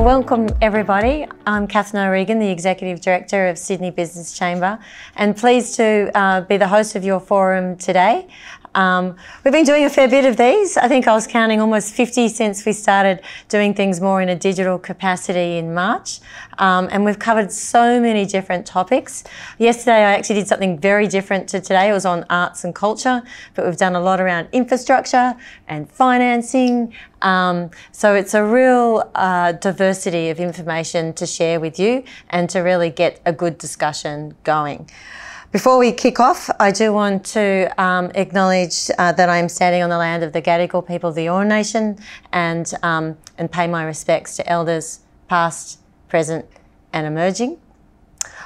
Welcome everybody. I'm Catherine O'Regan, the Executive Director of Sydney Business Chamber and pleased to uh, be the host of your forum today. Um, we've been doing a fair bit of these. I think I was counting almost 50 since we started doing things more in a digital capacity in March. Um, and we've covered so many different topics. Yesterday I actually did something very different to today. It was on arts and culture, but we've done a lot around infrastructure and financing. Um, so it's a real uh, diversity of information to share with you and to really get a good discussion going. Before we kick off, I do want to um, acknowledge uh, that I am standing on the land of the Gadigal people of the Eora Nation and, um, and pay my respects to elders past, present and emerging.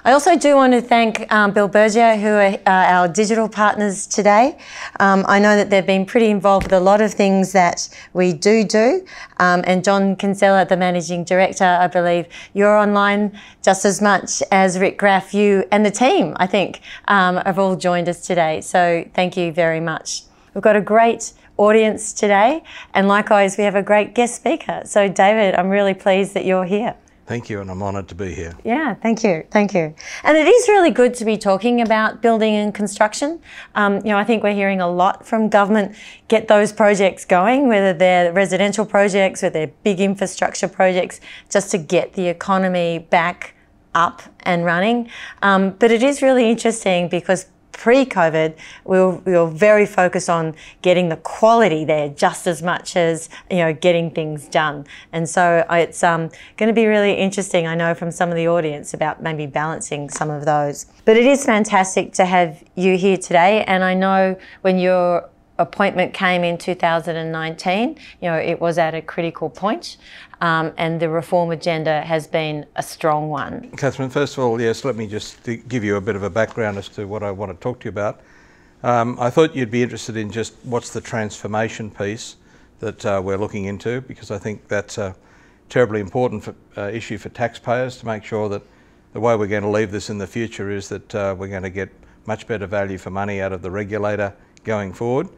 I also do want to thank um, Billbergia, who are uh, our digital partners today. Um, I know that they've been pretty involved with a lot of things that we do do. Um, and John Kinsella, the Managing Director, I believe you're online just as much as Rick Graf, you and the team, I think, um, have all joined us today. So thank you very much. We've got a great audience today, and likewise, we have a great guest speaker. So, David, I'm really pleased that you're here. Thank you, and I'm honoured to be here. Yeah, thank you, thank you. And it is really good to be talking about building and construction. Um, you know, I think we're hearing a lot from government get those projects going, whether they're residential projects, whether they're big infrastructure projects, just to get the economy back up and running. Um, but it is really interesting because pre-COVID, we were, we were very focused on getting the quality there just as much as, you know, getting things done. And so it's um, going to be really interesting, I know, from some of the audience about maybe balancing some of those. But it is fantastic to have you here today. And I know when your appointment came in 2019, you know, it was at a critical point um, and the reform agenda has been a strong one. Catherine, first of all, yes, let me just give you a bit of a background as to what I want to talk to you about. Um, I thought you'd be interested in just what's the transformation piece that uh, we're looking into because I think that's a terribly important for, uh, issue for taxpayers to make sure that the way we're going to leave this in the future is that uh, we're going to get much better value for money out of the regulator going forward.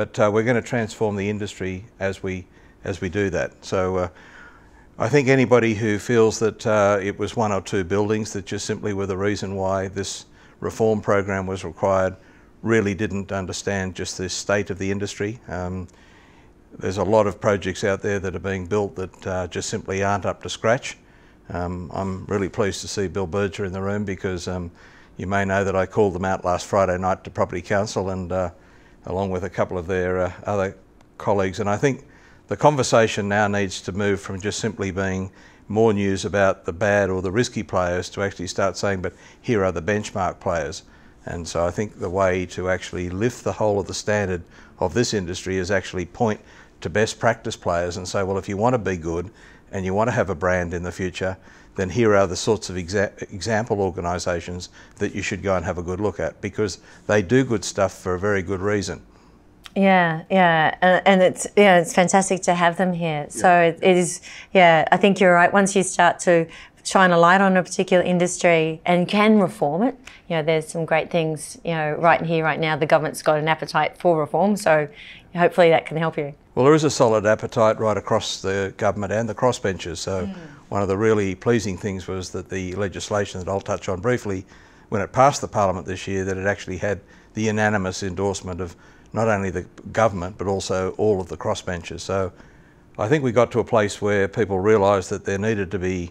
But uh, we're going to transform the industry as we as we do that. So uh, I think anybody who feels that uh, it was one or two buildings that just simply were the reason why this reform program was required really didn't understand just the state of the industry. Um, there's a lot of projects out there that are being built that uh, just simply aren't up to scratch. Um, I'm really pleased to see Billbergia in the room because um, you may know that I called them out last Friday night to Property Council and uh, along with a couple of their uh, other colleagues and I think the conversation now needs to move from just simply being more news about the bad or the risky players to actually start saying, but here are the benchmark players. And so I think the way to actually lift the whole of the standard of this industry is actually point to best practice players and say, well, if you want to be good and you want to have a brand in the future, then here are the sorts of exa example organisations that you should go and have a good look at because they do good stuff for a very good reason. Yeah, yeah, and, and, it's yeah, it's fantastic to have them here. So yeah. it, it is, yeah. I think you're right. Once you start to shine a light on a particular industry and can reform it, you know, there's some great things. You know, right here, right now, the government's got an appetite for reform. So hopefully that can help you. Well, there is a solid appetite right across the government and the crossbenches. So mm. one of the really pleasing things was that the legislation that I'll touch on briefly, when it passed the parliament this year, that it actually had the unanimous endorsement of not only the government but also all of the crossbenchers. So I think we got to a place where people realised that there needed to be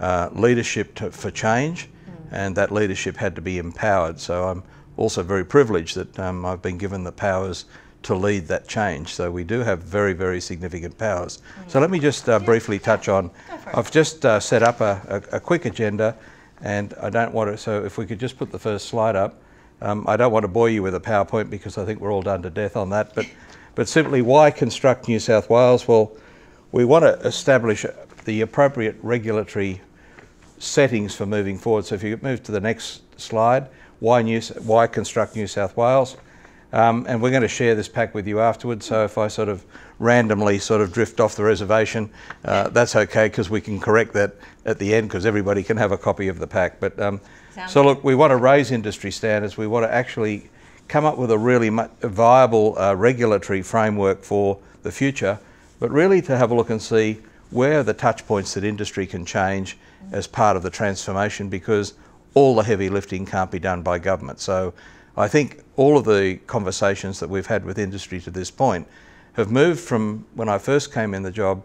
uh, leadership to, for change, mm. and that leadership had to be empowered. So I'm also very privileged that um, I've been given the powers to lead that change. So we do have very, very significant powers. Mm. So let me just uh, briefly touch on. I've just uh, set up a, a, a quick agenda, and I don't want to. So if we could just put the first slide up. Um, I don't want to bore you with a PowerPoint because I think we're all done to death on that, but, but simply why construct New South Wales? Well, we want to establish the appropriate regulatory settings for moving forward. So if you move to the next slide, why, New, why construct New South Wales? Um, and we're going to share this pack with you afterwards. So if I sort of randomly sort of drift off the reservation, uh, that's okay because we can correct that at the end because everybody can have a copy of the pack. But um, so look, we want to raise industry standards. We want to actually come up with a really viable uh, regulatory framework for the future, but really to have a look and see where are the touch points that industry can change as part of the transformation because all the heavy lifting can't be done by government. So I think all of the conversations that we've had with industry to this point have moved from when I first came in the job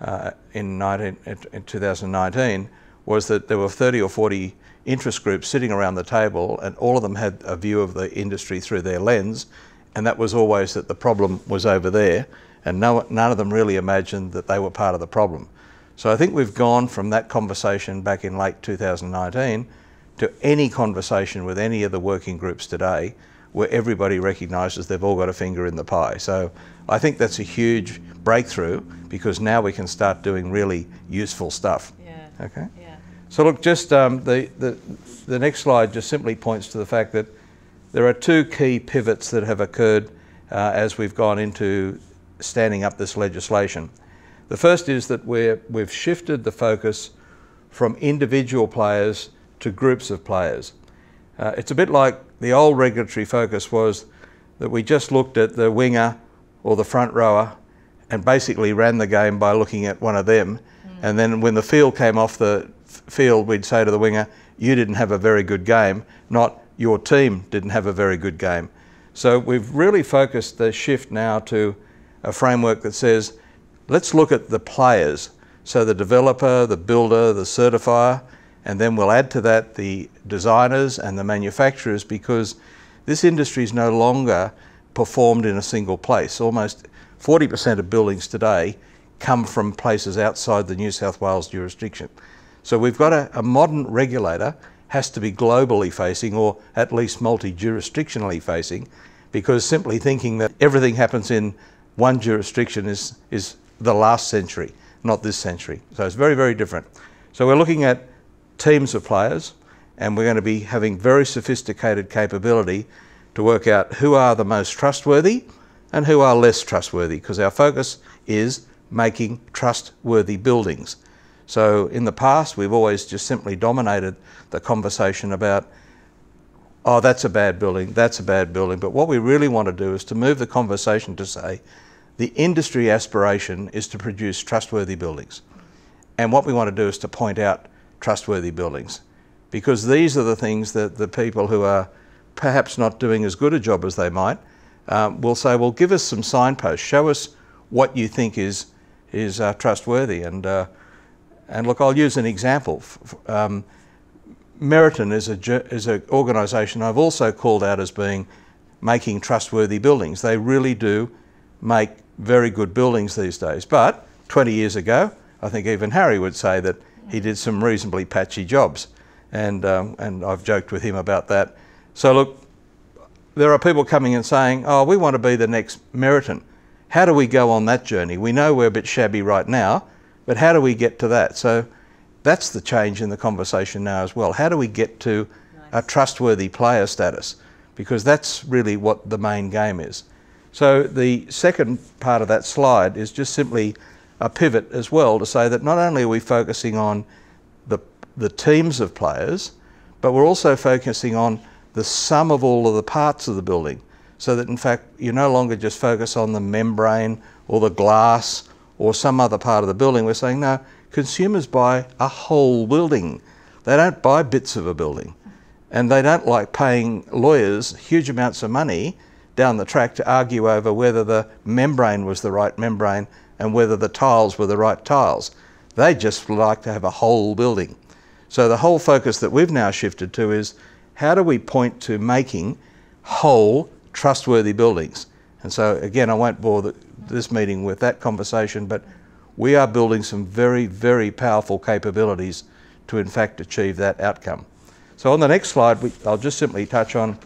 uh, in, 19, in 2019 was that there were 30 or 40 interest groups sitting around the table and all of them had a view of the industry through their lens and that was always that the problem was over there and no, none of them really imagined that they were part of the problem. So I think we've gone from that conversation back in late 2019 to any conversation with any of the working groups today where everybody recognises they've all got a finger in the pie. So I think that's a huge breakthrough because now we can start doing really useful stuff. Yeah. Okay. Yeah. So look, just um, the, the, the next slide just simply points to the fact that there are two key pivots that have occurred uh, as we've gone into standing up this legislation. The first is that we're, we've shifted the focus from individual players to groups of players. Uh, it's a bit like the old regulatory focus was that we just looked at the winger or the front rower and basically ran the game by looking at one of them. Mm. And then when the field came off the field, we'd say to the winger, You didn't have a very good game, not your team didn't have a very good game. So we've really focused the shift now to a framework that says, let's look at the players. So the developer, the builder, the certifier, and then we'll add to that the designers and the manufacturers because this industry is no longer performed in a single place. Almost 40% of buildings today come from places outside the New South Wales jurisdiction. So we've got a, a modern regulator has to be globally facing or at least multi-jurisdictionally facing because simply thinking that everything happens in one jurisdiction is, is the last century, not this century. So it's very, very different. So we're looking at teams of players and we're going to be having very sophisticated capability to work out who are the most trustworthy and who are less trustworthy because our focus is making trustworthy buildings. So in the past, we've always just simply dominated the conversation about, oh, that's a bad building, that's a bad building. But what we really want to do is to move the conversation to say, the industry aspiration is to produce trustworthy buildings. And what we want to do is to point out trustworthy buildings because these are the things that the people who are perhaps not doing as good a job as they might um, will say, well, give us some signposts, show us what you think is, is uh, trustworthy. And, uh, and look, I'll use an example. Um, Meriton is a is an organisation I've also called out as being making trustworthy buildings. They really do make very good buildings these days. But 20 years ago, I think even Harry would say that he did some reasonably patchy jobs. And, um, and I've joked with him about that. So, look, there are people coming and saying, oh, we want to be the next Meriton. How do we go on that journey? We know we're a bit shabby right now, but how do we get to that? So, that's the change in the conversation now as well. How do we get to nice. a trustworthy player status? Because that's really what the main game is. So the second part of that slide is just simply a pivot as well to say that not only are we focusing on the, the teams of players, but we're also focusing on the sum of all of the parts of the building so that in fact you no longer just focus on the membrane or the glass or some other part of the building. We're saying no, consumers buy a whole building. They don't buy bits of a building. And they don't like paying lawyers huge amounts of money down the track to argue over whether the membrane was the right membrane and whether the tiles were the right tiles. They just like to have a whole building. So the whole focus that we've now shifted to is how do we point to making whole, trustworthy buildings? And so again, I won't bore the, this meeting with that conversation, but we are building some very, very powerful capabilities to in fact achieve that outcome. So on the next slide, we, I'll just simply touch on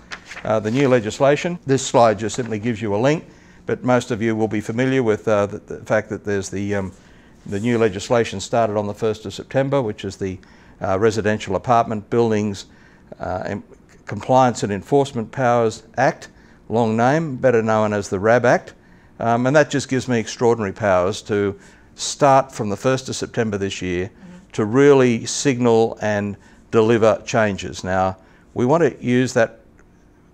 uh, the new legislation. This slide just simply gives you a link, but most of you will be familiar with uh, the, the, fact that there's the, um, the new legislation started on the 1st of September, which is the uh, Residential Apartment Buildings uh, Compliance and Enforcement Powers Act, long name, better known as the RAB Act. Um, and that just gives me extraordinary powers to start from the 1st of September this year mm -hmm. to really signal and deliver changes. Now, we want to use that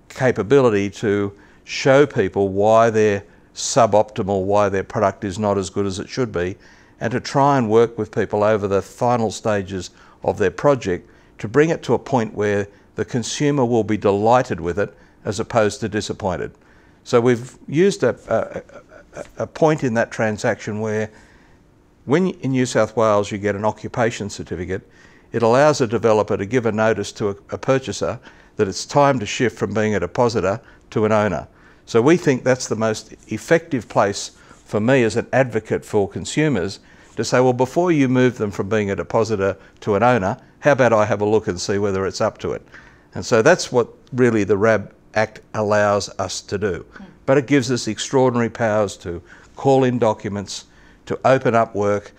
capability to show people why they're suboptimal, why their product is not as good as it should be, and to try and work with people over the final stages of their project to bring it to a point where the consumer will be delighted with it as opposed to disappointed. So we've used a, a, a point in that transaction where when in New South Wales you get an occupation certificate, it allows a developer to give a notice to a, a purchaser that it's time to shift from being a depositor to an owner. So we think that's the most effective place for me as an advocate for consumers to say, well, before you move them from being a depositor to an owner, how about I have a look and see whether it's up to it? And so that's what really the RAB Act allows us to do. But it gives us extraordinary powers to call in documents, to open up work,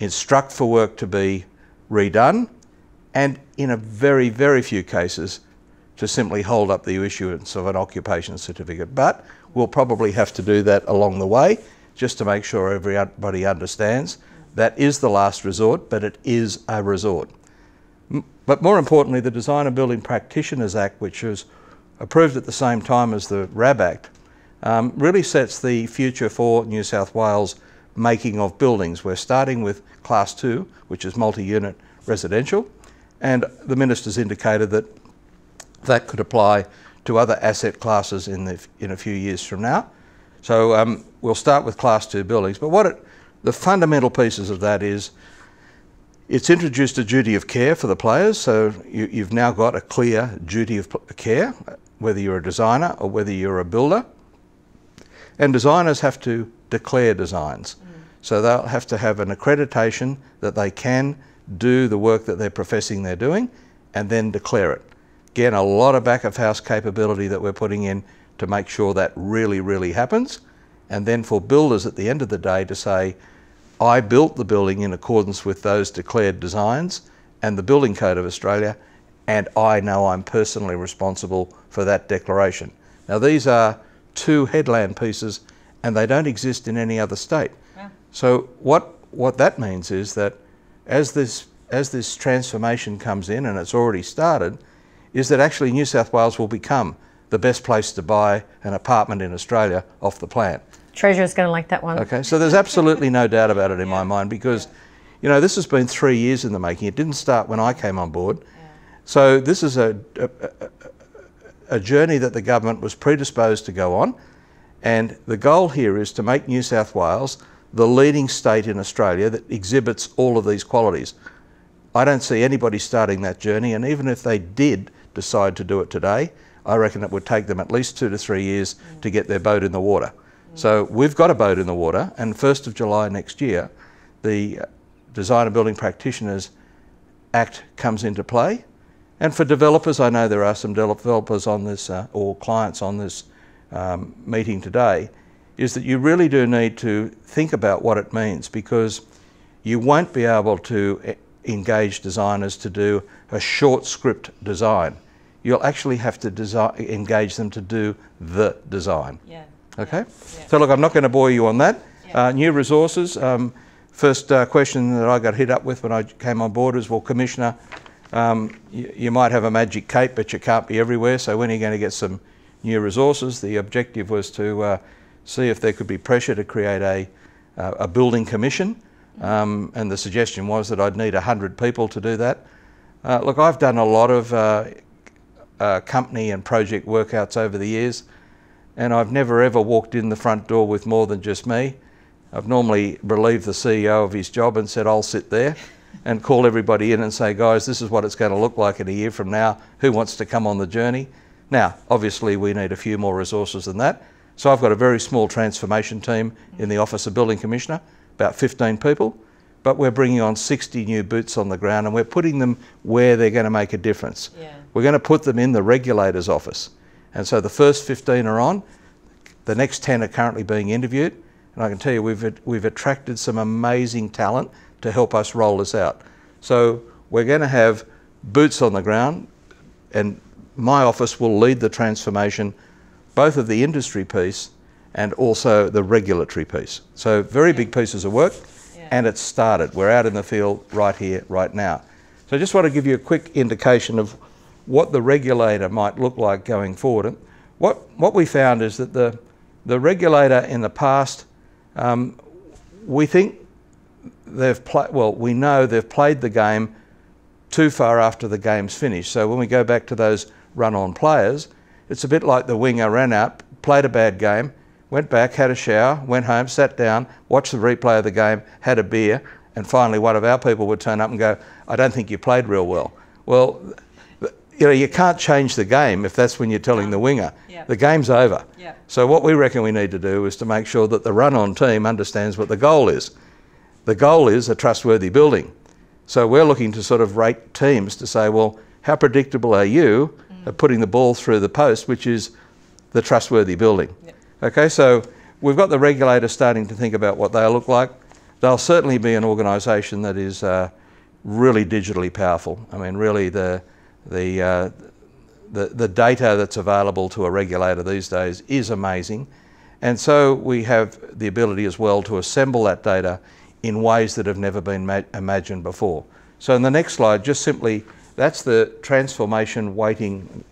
instruct for work to be redone, and in a very, very few cases, to simply hold up the issuance of an occupation certificate. But we'll probably have to do that along the way just to make sure everybody understands that is the last resort, but it is a resort. But more importantly, the Design and Building Practitioners Act, which was approved at the same time as the RAB Act, um, really sets the future for New South Wales making of buildings. We're starting with Class 2, which is multi-unit residential, and the Minister's indicated that that could apply to other asset classes in, the, in a few years from now. So um, we'll start with Class 2 buildings, but what it, the fundamental pieces of that is it's introduced a duty of care for the players, so you, have now got a clear duty of care, whether you're a designer or whether you're a builder. And designers have to declare designs. Mm. So they'll have to have an accreditation that they can do the work that they're professing they're doing and then declare it. Again, a lot of back of house capability that we're putting in to make sure that really, really happens. And then for builders at the end of the day to say, I built the building in accordance with those declared designs and the Building Code of Australia, and I know I'm personally responsible for that declaration. Now, these are two headland pieces and they don't exist in any other state. Yeah. So, what, what that means is that as this, as this transformation comes in, and it's already started, is that actually New South Wales will become the best place to buy an apartment in Australia off the plant. Treasurer's going to like that one. Okay, so there's absolutely no doubt about it in my mind because, you know, this has been three years in the making. It didn't start when I came on board. So this is a, a, a journey that the government was predisposed to go on. And the goal here is to make New South Wales the leading state in Australia that exhibits all of these qualities. I don't see anybody starting that journey, and even if they did decide to do it today, I reckon it would take them at least two to three years mm. to get their boat in the water. So we've got a boat in the water, and 1st of July next year, the Design and Building Practitioners Act comes into play. And for developers, I know there are some developers on this, uh, or clients on this um, meeting today, is that you really do need to think about what it means because you won't be able to engage designers to do a short script design. You'll actually have to design, engage them to do the design. Yeah. Okay? Yeah. So look, I'm not going to bore you on that. Yeah. Uh, new resources. Um, first uh, question that I got hit up with when I came on board was, well, Commissioner, um, you, you, might have a magic cape, but you can't be everywhere. So when are you going to get some new resources? The objective was to uh, see if there could be pressure to create a, uh, a building commission. Um, and the suggestion was that I'd need 100 people to do that. Uh, look, I've done a lot of uh, company and project workouts over the years and I've never ever walked in the front door with more than just me. I've normally relieved the CEO of his job and said, I'll sit there and call everybody in and say, guys, this is what it's going to look like in a year from now. Who wants to come on the journey? Now, obviously, we need a few more resources than that. So I've got a very small transformation team in the Office of Building Commissioner, about 15 people, but we're bringing on 60 new boots on the ground and we're putting them where they're going to make a difference. Yeah. We're going to put them in the regulator's office. And so the first 15 are on. The next 10 are currently being interviewed. And I can tell you, we've, we've attracted some amazing talent to help us roll this out. So we're going to have boots on the ground, and my office will lead the transformation, both of the industry piece and also the regulatory piece. So very big pieces of work, yeah. and it's started. We're out in the field right here, right now. So I just want to give you a quick indication of what the regulator might look like going forward. What, what we found is that the, the regulator in the past, um, we think they've played, well, we know they've played the game too far after the game's finished. So when we go back to those run on players, it's a bit like the winger ran out, played a bad game, went back, had a shower, went home, sat down, watched the replay of the game, had a beer, and finally one of our people would turn up and go, I don't think you played real well. Well, you know, you can't change the game if that's when you're telling the winger. Yep. The game's over. Yep. So what we reckon we need to do is to make sure that the run-on team understands what the goal is. The goal is a trustworthy building. So we're looking to sort of rate teams to say, well, how predictable are you putting the ball through the post, which is the trustworthy building? Yep. Okay, so we've got the regulators starting to think about what they'll look like. They'll certainly be an organisation that is uh, really digitally powerful. I mean, really the the, uh, the the data that's available to a regulator these days is amazing, and so we have the ability as well to assemble that data in ways that have never been ma- imagined before. So in the next slide, just simply that's the transformation weighting.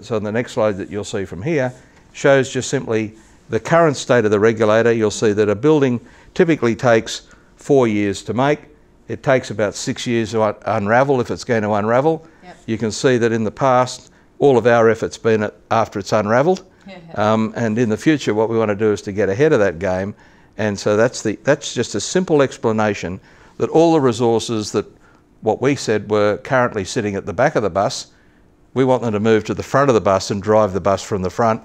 So the next slide that you'll see from here shows just simply the current state of the regulator. You'll see that a building typically takes four years to make. It takes about six years to un- unravel if it's going to unravel. Yep. You can see that in the past, all of our effort's been at, after it's unravelled. Um, and in the future, what we want to do is to get ahead of that game. And so that's the that's just a simple explanation that all the resources that what we said were currently sitting at the back of the bus, we want them to move to the front of the bus and drive the bus from the front,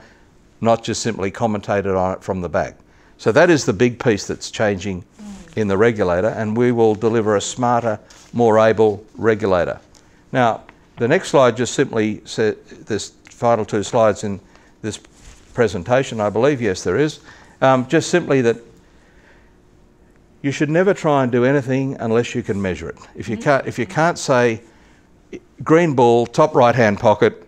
not just simply commentated on it from the back. So that is the big piece that's changing in the regulator, and we will deliver a smarter, more able regulator. Now, the next slide just simply says this final two slides in this presentation, I believe, yes, there is, um, just simply that you should never try and do anything unless you can measure it. If you mm-hmm. can't, if you can't say green ball, top right hand pocket,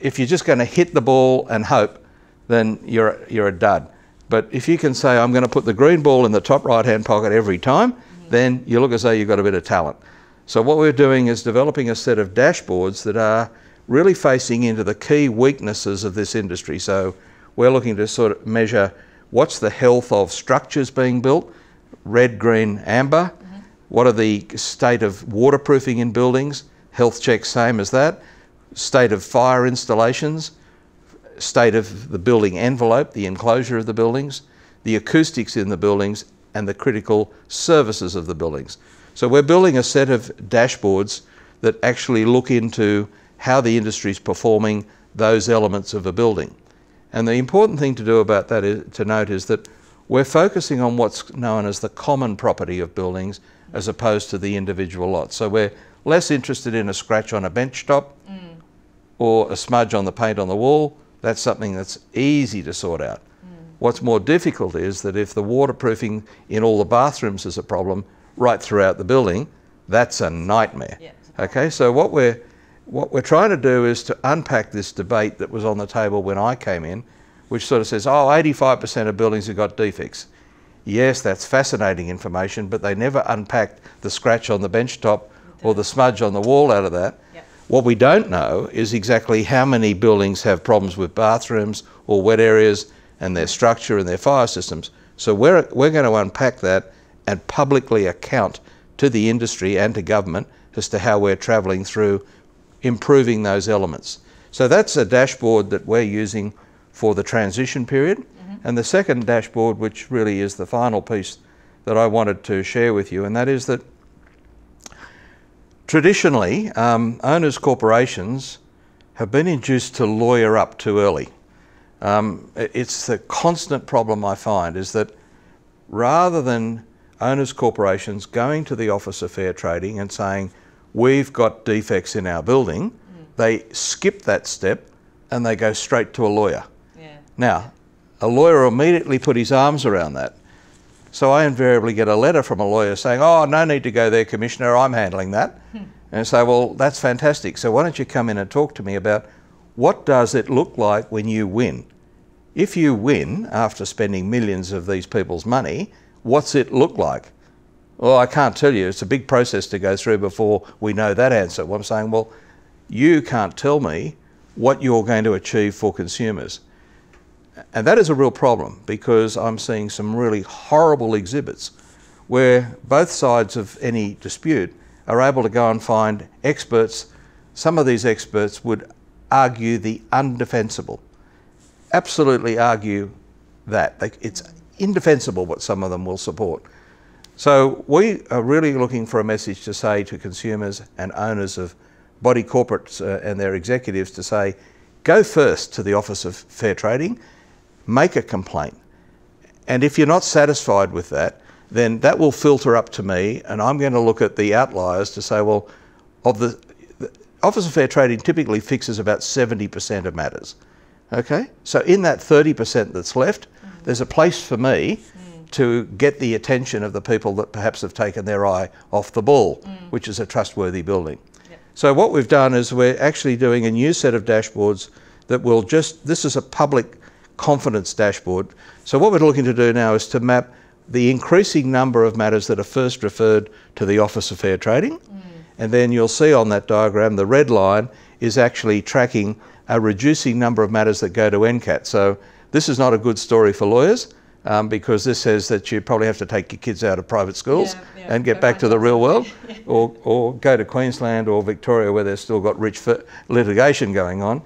if you're just going to hit the ball and hope, then you're you're a dud. But if you can say I'm going to put the green ball in the top right hand pocket every time, then you look as though you've got a bit of talent. So what we're doing is developing a set of dashboards that are really facing into the key weaknesses of this industry. So we're looking to sort of measure what's the health of structures being built, red, green, amber. What are the state of waterproofing in buildings? Health check, same as that. State of fire installations, state of the building envelope, the enclosure of the buildings, the acoustics in the buildings, and the critical services of the buildings. So we're building a set of dashboards that actually look into how the industry is performing those elements of a building. And the important thing to do about that is, to note is that we're focusing on what's known as the common property of buildings as opposed to the individual lots. So we're less interested in a scratch on a bench top mm. or a smudge on the paint on the wall. That's something that's easy to sort out. Mm. What's more difficult is that if the waterproofing in all the bathrooms is a problem right throughout the building, that's a nightmare. Yeah. Okay, so what we're what we're trying to do is to unpack this debate that was on the table when I came in, which sort of says, oh, 85% of buildings have got defects. Yes, that's fascinating information, but they never unpacked the scratch on the bench top or the smudge on the wall out of that. Yep. What we don't know is exactly how many buildings have problems with bathrooms or wet areas and their structure and their fire systems. So we're, we're going to unpack that and publicly account to the industry and to government as to how we're travelling through improving those elements. So that's a dashboard that we're using for the transition period. And the second dashboard, which really is the final piece that I wanted to share with you, and that is that traditionally, um, owners' corporations have been induced to lawyer up too early. Um, it's the constant problem I find is that rather than owners' corporations going to the Office of Fair Trading and saying, We've got defects in our building, they skip that step and they go straight to a lawyer. Now, a lawyer immediately put his arms around that. So I invariably get a letter from a lawyer saying, Oh, no need to go there, Commissioner, I'm handling that. Hmm. and I say, Well, that's fantastic. So why don't you come in and talk to me about what does it look like when you win? If you win after spending millions of these people's money, what's it look like? Well, I can't tell you. It's a big process to go through before we know that answer. Well, I'm saying, well, you can't tell me what you're going to achieve for consumers. And that is a real problem because I'm seeing some really horrible exhibits where both sides of any dispute are able to go and find experts. Some of these experts would argue the undefensible, absolutely argue that. It's indefensible what some of them will support. So we are really looking for a message to say to consumers and owners of body corporates uh, and their executives to say, go first to the Office of Fair Trading, make a complaint. And if you're not satisfied with that, then that will filter up to me and I'm going to look at the outliers to say, well, of the, the Office of Fair Trading typically fixes about 70% of matters. Okay? So in that 30% that's left, mm. there's a place for me mm. to get the attention of the people that perhaps have taken their eye off the ball, mm. which is a trustworthy building. So what we've done is we're actually doing a new set of dashboards that will just, this is a public confidence dashboard. So what we're looking to do now is to map the increasing number of matters that are first referred to the Office of Fair Trading. Mm. And then you'll see on that diagram, the red line is actually tracking a reducing number of matters that go to NCAT. So this is not a good story for lawyers um, because this says that you probably have to take your kids out of private schools yeah, yeah, and get back to the real world or, or go to Queensland or Victoria where they've still got rich litigation going on.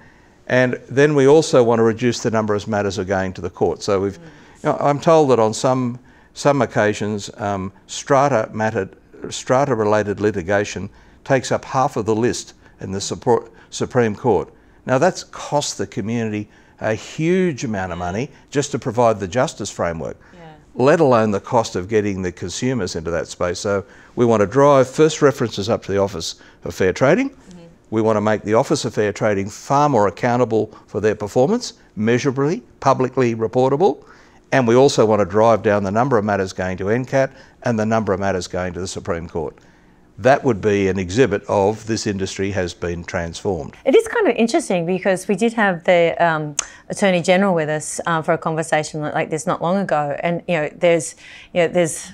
And then we also want to reduce the number of matters are going to the court. So we've, mm. you know, I'm told that on some, some occasions, um, strata mattered, strata related litigation takes up half of the list in the support, Supreme Court. Now that's cost the community a huge amount of money just to provide the justice framework, yeah. let alone the cost of getting the consumers into that space. So we want to drive first references up to the Office of Fair Trading. We want to make the Office of Fair Trading far more accountable for their performance, measurably, publicly reportable. And we also want to drive down the number of matters going to NCAT and the number of matters going to the Supreme Court that would be an exhibit of this industry has been transformed. It is kind of interesting because we did have the um, Attorney General with us uh, for a conversation like this not long ago, and you know there's you know there's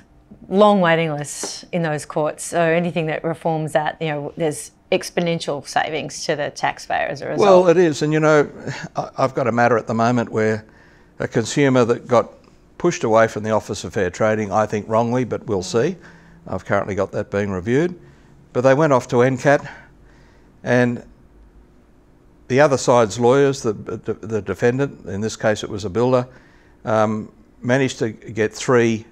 long waiting lists in those courts. So anything that reforms that, you know, there's exponential savings to the taxpayer as a result. Well, it is, and you know, I've got a matter at the moment where a consumer that got pushed away from the Office of Fair Trading, I think wrongly, but we'll see I've currently got that being reviewed. But they went off to NCAT, and the other side's lawyers, the, the defendant, in this case it was a builder, um, managed to get three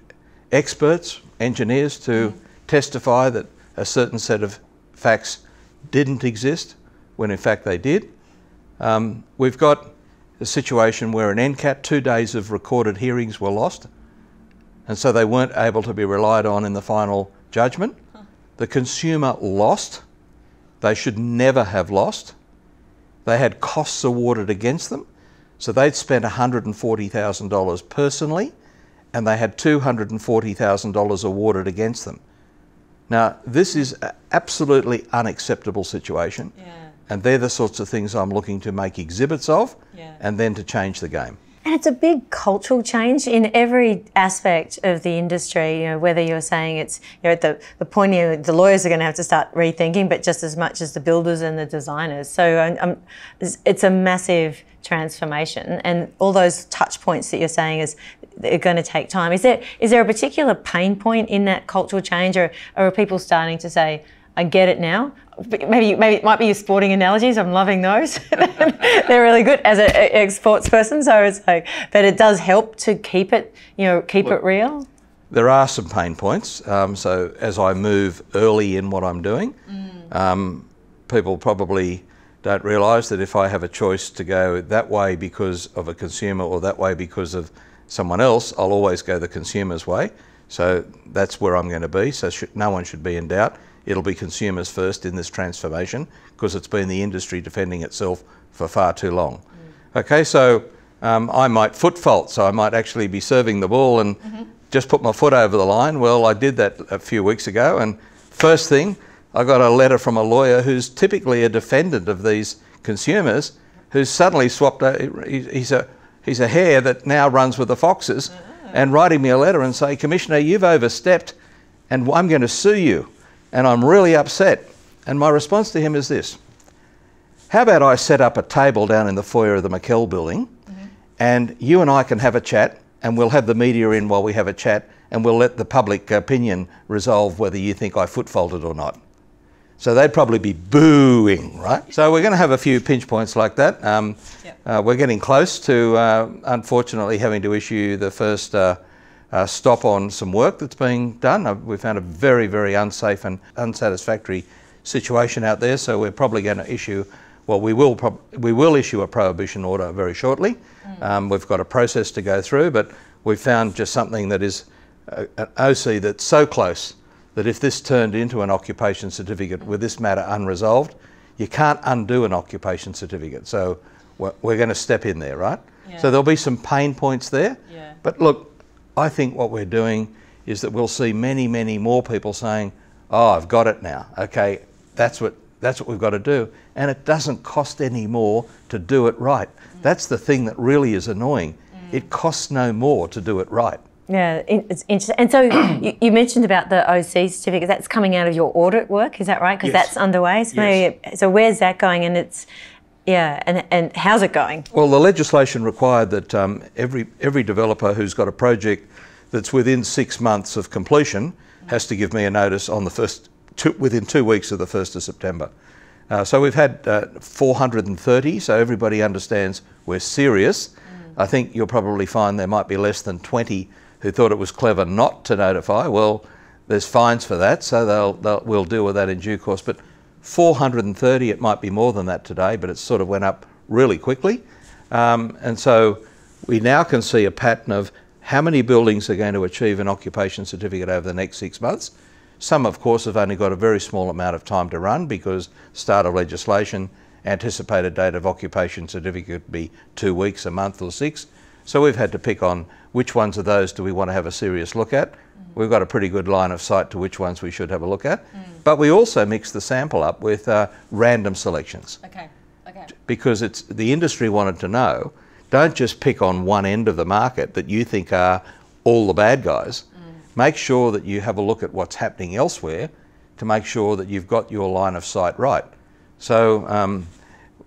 experts, engineers, to testify that a certain set of facts didn't exist when in fact they did. Um, we've got a situation where in NCAT, two days of recorded hearings were lost and so they weren't able to be relied on in the final judgment. Huh. The consumer lost. They should never have lost. They had costs awarded against them. So they'd spent $140,000 personally and they had $240,000 awarded against them. Now, this is an absolutely unacceptable situation. Yeah. And they're the sorts of things I'm looking to make exhibits of yeah. and then to change the game. And it's a big cultural change in every aspect of the industry. You know, whether you're saying it's you know at the the point here, the lawyers are going to have to start rethinking, but just as much as the builders and the designers. So um, um it's a massive transformation, and all those touch points that you're saying is are going to take time. Is there is there a particular pain point in that cultural change, or, or are people starting to say? I get it now. Maybe maybe it might be your sporting analogies. I'm loving those. They're really good as an ex sports person. So it's like, but it does help to keep it, you know, keep it real. There are some pain points. Um, so as I move early in what I'm doing, mm. um, people probably don't realise that if I have a choice to go that way because of a consumer or that way because of someone else, I'll always go the consumer's way. So that's where I'm going to be. So no one should be in doubt it'll be consumers first in this transformation because it's been the industry defending itself for far too long. Mm. Okay, so um, I might foot fault, so I might actually be serving the ball and mm-hmm. just put my foot over the line. Well, I did that a few weeks ago, and first thing, I got a letter from a lawyer who's typically a defendant of these consumers, who's suddenly swapped. A, he's a he's a hare that now runs with the foxes, oh. and writing me a letter and say, Commissioner, you've overstepped, and I'm going to sue you and I'm really upset. And my response to him is this How about I set up a table down in the foyer of the McKell building mm-hmm. and you and I can have a chat and we'll have the media in while we have a chat and we'll let the public opinion resolve whether you think I foot faulted or not. So they'd probably be booing, right? So we're going to have a few pinch points like that. Um, yep. uh, we're getting close to, uh, unfortunately, having to issue the first uh, uh stop on some work that's being done. Uh, we found a very, very unsafe and unsatisfactory situation out there, so we're probably going to issue. Well, we will we will issue a prohibition order very shortly. Mm. Um, we've got a process to go through, but we've found just something that is uh, an OC that's so close that if this turned into an occupation certificate with this matter unresolved, you can't undo an occupation certificate. So we're, we're going to step in there, right? Yeah. So there'll be some pain points there. Yeah. But look, I think what we're doing is that we'll see many, many more people saying, "Oh, I've got it now. Okay, that's what that's what we've got to do." And it doesn't cost any more to do it right. Mm. That's the thing that really is annoying. Mm. It costs no more to do it right. Yeah, it's interesting. And so you, you, mentioned about the OC certificate. That's coming out of your audit work, is that right? Because yes. that's underway. So, yes. maybe, so where's that going? And it's yeah, and and how's it going? Well, the legislation required that um, every every developer who's got a project that's within six months of completion has to give me a notice on the first two, within two weeks of the first of September. Uh, so we've had uh, 430. So everybody understands we're serious. Mm. I think you'll probably find there might be less than 20 who thought it was clever not to notify, well, there's fines for that, so they'll, they'll, we'll deal with that in due course. But 430, it might be more than that today, but it sort of went up really quickly. Um, and so we now can see a pattern of how many buildings are going to achieve an occupation certificate over the next six months. Some, of course, have only got a very small amount of time to run because start of legislation, anticipated date of occupation certificate be two weeks, a month, or six. So we've had to pick on which ones of those do we want to have a serious look at. Mm. We've got a pretty good line of sight to which ones we should have a look at. Mm. But we also mix the sample up with uh, random selections. Okay. Okay. Because it's the industry wanted to know, don't just pick on one end of the market that you think are all the bad guys. Mm. Make sure that you have a look at what's happening elsewhere to make sure that you've got your line of sight right. So um,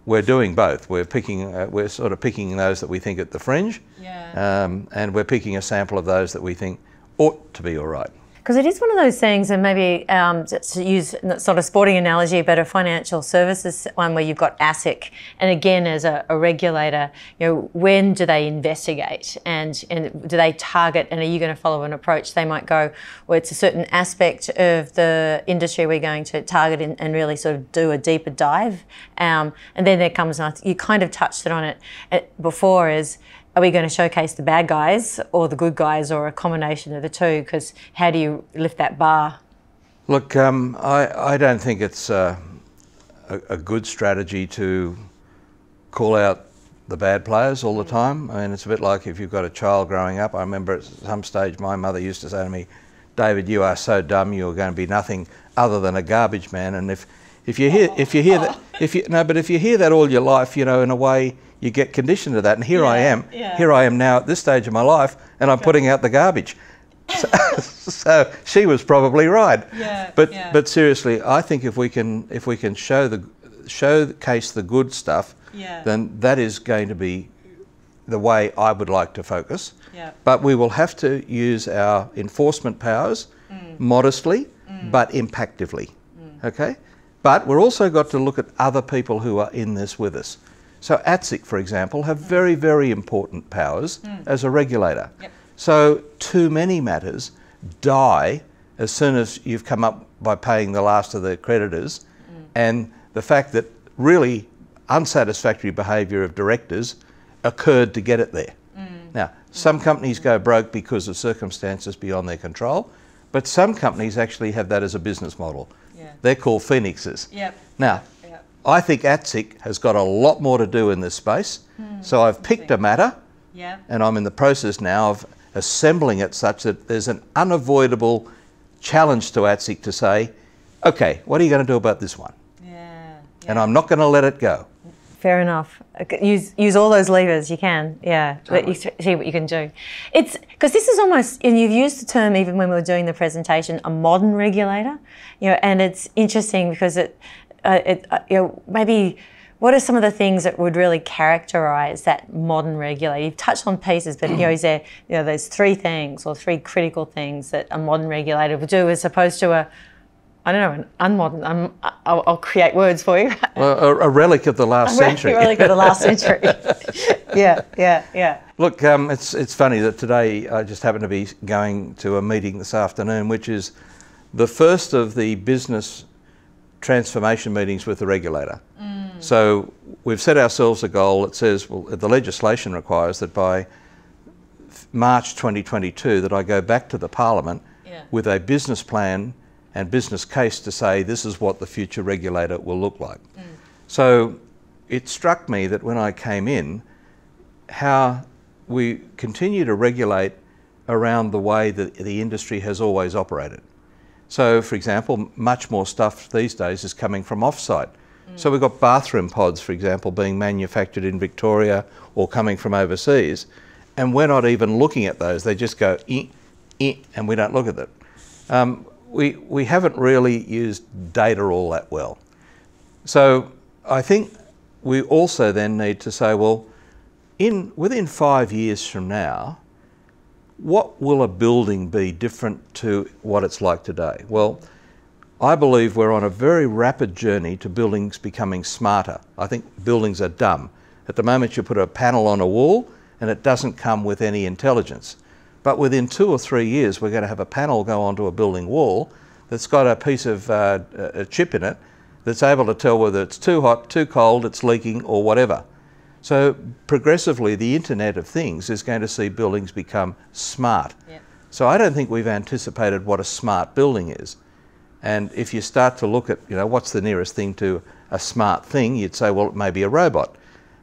we're doing both. We're picking, uh, we're sort of picking those that we think at the fringe, yeah. um, and we're picking a sample of those that we think ought to be all right. Because it is one of those things, and maybe um, to use sort of sporting analogy, but a financial services one where you've got ASIC, and again, as a, a regulator, you know, when do they investigate, and and do they target, and are you going to follow an approach? They might go, well, it's a certain aspect of the industry we're going to target and, and really sort of do a deeper dive, um, and then there comes, you kind of touched it on it uh, before, is are we going to showcase the bad guys or the good guys or a combination of the two? Because how do you lift that bar? Look, um, I, I don't think it's uh, a, a, good strategy to call out the bad players all the time. I mean, it's a bit like if you've got a child growing up. I remember at some stage my mother used to say to me, David, you are so dumb, you're going to be nothing other than a garbage man. And if, if you hear, if you hear that, if you, no, but if you hear that all your life, you know, in a way, you get conditioned to that. And here yeah, I am, yeah. here I am now at this stage of my life, and I'm putting out the garbage. So, so, she was probably right. Yeah, but yeah. but seriously, I think if we can if we can show the showcase the good stuff, yeah. then that is going to be the way I would like to focus. Yeah. But we will have to use our enforcement powers mm. modestly, mm. but impactively. Mm. Okay. But we're also got to look at other people who are in this with us. So ASIC, for example, have very, very important powers mm. as a regulator. Yep. So too many matters die as soon as you've come up by paying the last of the creditors. Mm. And the fact that really unsatisfactory behaviour of directors occurred to get it there. Mm. Now, some companies go broke because of circumstances beyond their control, but some companies actually have that as a business model. Yeah. They're called phoenixes. Yep. Now, I think ASIC has got a lot more to do in this space. Hmm. So I've picked a matter yeah. and I'm in the process now of assembling it such that there's an unavoidable challenge to ASIC to say, okay, what are you going to do about this one? Yeah. yeah. And I'm not going to let it go. Fair enough. Use use all those levers you can. Yeah, totally. you see what you can do. It's because this is almost, and you've used the term even when we were doing the presentation, a modern regulator. You know, and it's interesting because it uh, it, uh, you know, maybe what are some of the things that would really characterise that modern regulator? You've touched on pieces, but you know, is there you know those three things or three critical things that a modern regulator would do as opposed to a I don't know, an unmodern. Um, I'll, I'll, create words for you. Well, a, a relic of the last a century. A relic of the last century. yeah, yeah, yeah. Look, um, it's it's funny that today I just happened to be going to a meeting this afternoon, which is the first of the business transformation meetings with the regulator. Mm. So we've set ourselves a goal that says, well, the legislation requires that by March 2022 that I go back to the Parliament yeah. with a business plan and business case to say this is what the future regulator will look like. Mm. So it struck me that when I came in, how we continue to regulate around the way that the industry has always operated. So, for example, much more stuff these days is coming from offsite. Mm. So we've got bathroom pods, for example, being manufactured in Victoria or coming from overseas, and we're not even looking at those. They just go, eh, eh, and we don't look at them. Um, we, we haven't really used data all that well. So I think we also then need to say, well, in, within five years from now, what will a building be different to what it's like today? Well, I believe we're on a very rapid journey to buildings becoming smarter. I think buildings are dumb. At the moment, you put a panel on a wall and it doesn't come with any intelligence. But within two or three years, we're going to have a panel go onto a building wall that's got a piece of uh, a chip in it that's able to tell whether it's too hot, too cold, it's leaking, or whatever. So progressively, the Internet of Things is going to see buildings become smart. Yep. So I don't think we've anticipated what a smart building is. And if you start to look at, you know, what's the nearest thing to a smart thing, you'd say, well, it may be a robot.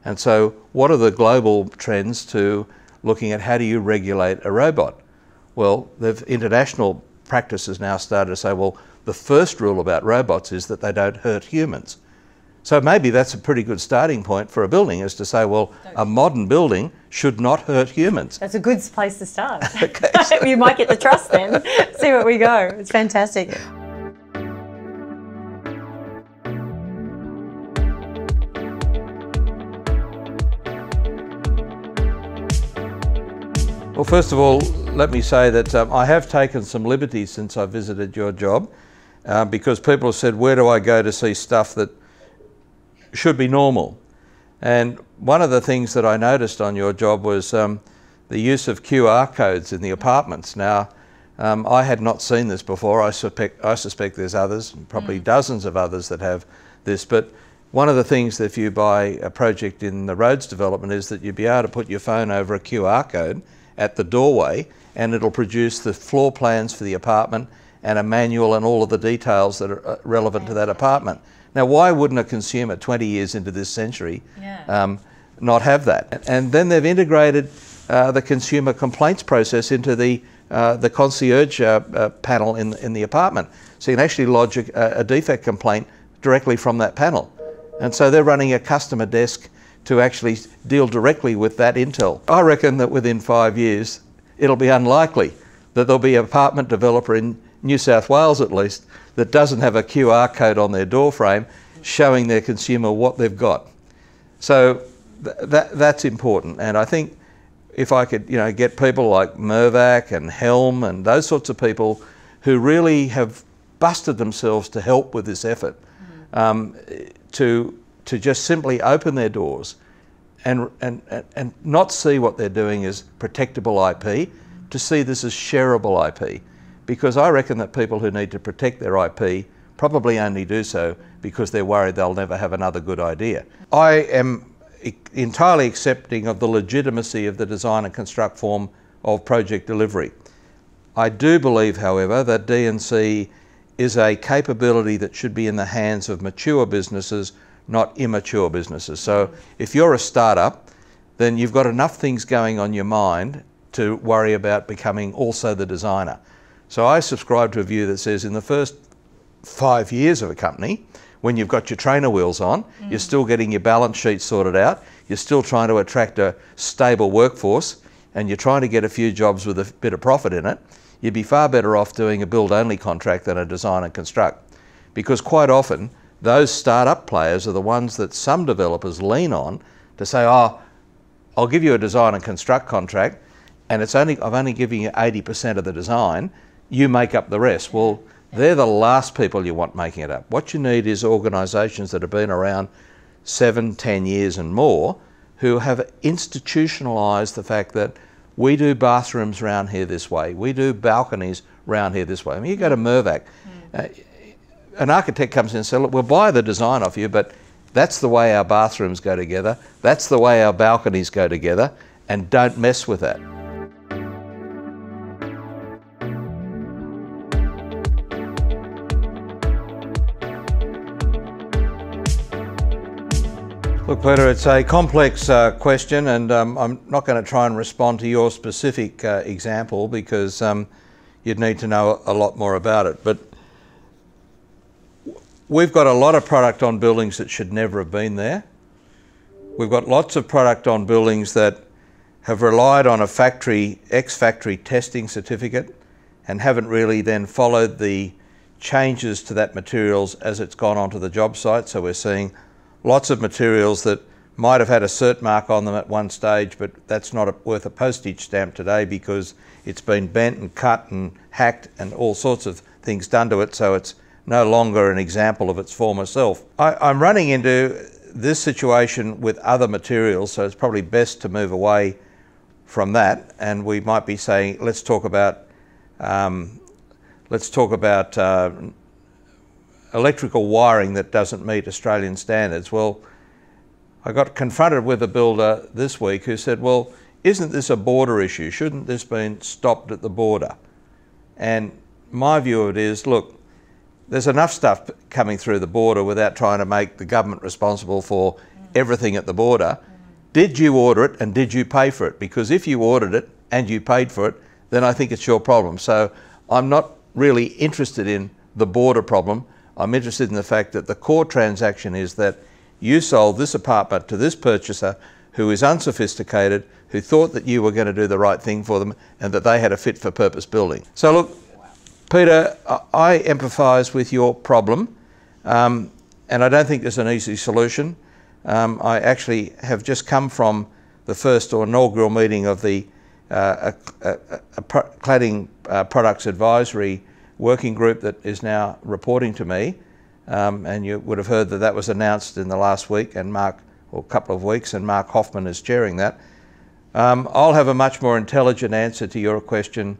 And so, what are the global trends to looking at how do you regulate a robot. Well, the international practice has now started to say, well, the first rule about robots is that they don't hurt humans. So maybe that's a pretty good starting point for a building is to say, well, a modern building should not hurt humans. That's a good place to start. okay, you might get the trust then. See where we go. It's fantastic. Well, first of all, let me say that um, I have taken some liberties since I visited your job uh, because people have said, where do I go to see stuff that should be normal? And one of the things that I noticed on your job was um, the use of QR codes in the apartments. Now, um, I had not seen this before. I suspect, I suspect there's others, probably mm. dozens of others that have this. But one of the things that if you buy a project in the roads development is that you'd be able to put your phone over a QR code at the doorway and it'll produce the floor plans for the apartment and a manual and all of the details that are uh, relevant to that apartment. Now, why wouldn't a consumer 20 years into this century yeah. um, not have that? And then they've integrated uh, the consumer complaints process into the, uh, the concierge uh, uh panel in, in the apartment. So you can actually lodge a, a defect complaint directly from that panel. And so they're running a customer desk to actually deal directly with that intel. I reckon that within five years, it'll be unlikely that there'll be an apartment developer in New South Wales at least that doesn't have a QR code on their doorframe showing their consumer what they've got. So th that, that's important. And I think if I could you know, get people like Mirvac and Helm and those sorts of people who really have busted themselves to help with this effort, mm. um, to to just simply open their doors and, and, and not see what they're doing as protectable IP, to see this as shareable IP. Because I reckon that people who need to protect their IP probably only do so because they're worried they'll never have another good idea. I am entirely accepting of the legitimacy of the design and construct form of project delivery. I do believe, however, that D&C is a capability that should be in the hands of mature businesses not immature businesses. So if you're a startup, then you've got enough things going on your mind to worry about becoming also the designer. So I subscribe to a view that says in the first five years of a company, when you've got your trainer wheels on, mm. you're still getting your balance sheet sorted out, you're still trying to attract a stable workforce, and you're trying to get a few jobs with a bit of profit in it, you'd be far better off doing a build only contract than a design and construct. Because quite often, those startup players are the ones that some developers lean on to say, oh, I'll give you a design and construct contract, and it's only I've only given you 80% of the design, you make up the rest. Well, they're the last people you want making it up. What you need is organisations that have been around seven, ten years and more who have institutionalised the fact that we do bathrooms around here this way, we do balconies around here this way. I mean, you go to Mirvac, mm. uh, an architect comes in and says, look, we'll buy the design off you, but that's the way our bathrooms go together, that's the way our balconies go together, and don't mess with that. Look, Peter, it's a complex uh, question, and um, I'm not going to try and respond to your specific uh, example because um, you'd need to know a lot more about it. But we've got a lot of product on buildings that should never have been there. We've got lots of product on buildings that have relied on a factory, ex-factory testing certificate and haven't really then followed the changes to that materials as it's gone onto the job site. So we're seeing lots of materials that might have had a cert mark on them at one stage, but that's not a, worth a postage stamp today because it's been bent and cut and hacked and all sorts of things done to it, so it's no longer an example of its former self. I, am running into this situation with other materials, so it's probably best to move away from that, and we might be saying, let's talk about um, let's talk about uh, electrical wiring that doesn't meet Australian standards. Well, I got confronted with a builder this week who said, well, isn't this a border issue? Shouldn't this been stopped at the border? And my view of it is, look, there's enough stuff coming through the border without trying to make the government responsible for everything at the border. Did you order it and did you pay for it? Because if you ordered it and you paid for it, then I think it's your problem. So I'm not really interested in the border problem. I'm interested in the fact that the core transaction is that you sold this apartment to this purchaser who is unsophisticated, who thought that you were going to do the right thing for them and that they had a fit for purpose building. So, look, Peter, I empathise with your problem um, and I don't think there's an easy solution. Um, I actually have just come from the first or inaugural meeting of the uh, a, a, a cladding uh, products advisory working group that is now reporting to me. Um, and you would have heard that that was announced in the last week and Mark, or a couple of weeks, and Mark Hoffman is chairing that. Um, I'll have a much more intelligent answer to your question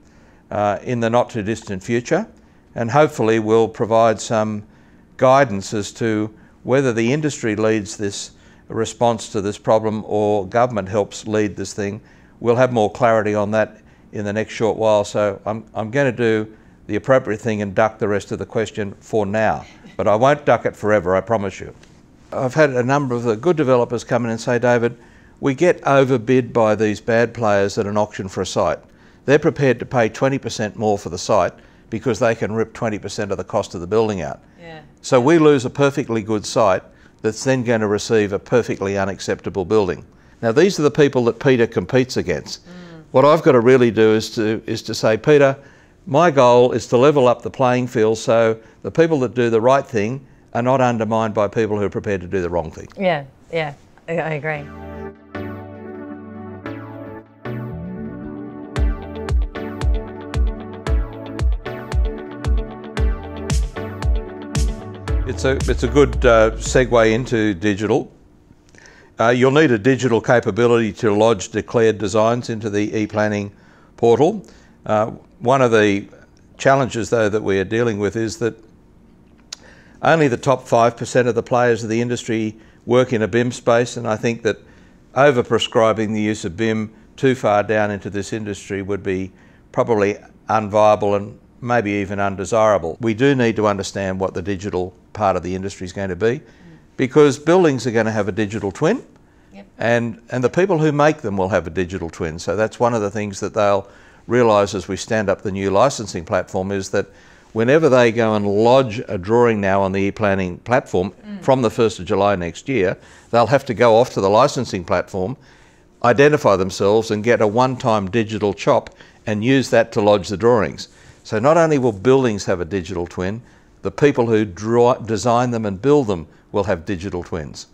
uh, in the not too distant future, and hopefully will provide some guidance as to whether the industry leads this response to this problem or government helps lead this thing. We'll have more clarity on that in the next short while. So I'm, I'm going to do the appropriate thing and duck the rest of the question for now. But I won't duck it forever, I promise you. I've had a number of the good developers come in and say, David, we get overbid by these bad players at an auction for a site. They're prepared to pay 20% more for the site because they can rip 20% of the cost of the building out. Yeah. So we lose a perfectly good site that's then going to receive a perfectly unacceptable building. Now these are the people that Peter competes against. Mm. What I've got to really do is to, is to say, Peter, my goal is to level up the playing field so the people that do the right thing are not undermined by people who are prepared to do the wrong thing. Yeah, yeah, I agree. It's a, it's a good uh, segue into digital. Uh, you'll need a digital capability to lodge declared designs into the e-planning portal. Uh, one of the challenges, though, that we are dealing with is that only the top 5% of the players of the industry work in a BIM space, and I think that over prescribing the use of BIM too far down into this industry would be probably unviable and maybe even undesirable. We do need to understand what the digital part of the industry is going to be because buildings are going to have a digital twin yep. and, and the people who make them will have a digital twin. So that's one of the things that they'll realise as we stand up the new licensing platform is that whenever they go and lodge a drawing now on the e-planning platform mm. from the 1st of July next year, they'll have to go off to the licensing platform, identify themselves and get a one-time digital chop and use that to lodge the drawings. So not only will buildings have a digital twin, the people who draw, design them and build them will have digital twins.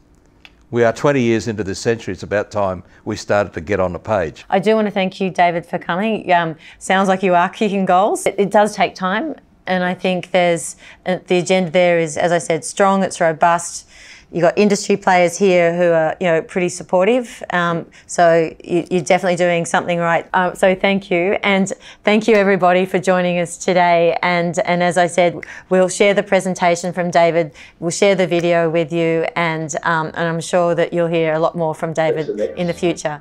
We are 20 years into this century. It's about time we started to get on the page. I do want to thank you, David, for coming. Um, sounds like you are kicking goals. It, it does take time, and I think there's uh, the agenda there is, as I said, strong. It's robust you've got industry players here who are you know pretty supportive. Um, so you, are definitely doing something right. Uh, so thank you, and thank you everybody for joining us today. And and as I said, we'll share the presentation from David. We'll share the video with you, and um, and I'm sure that you'll hear a lot more from David in the future.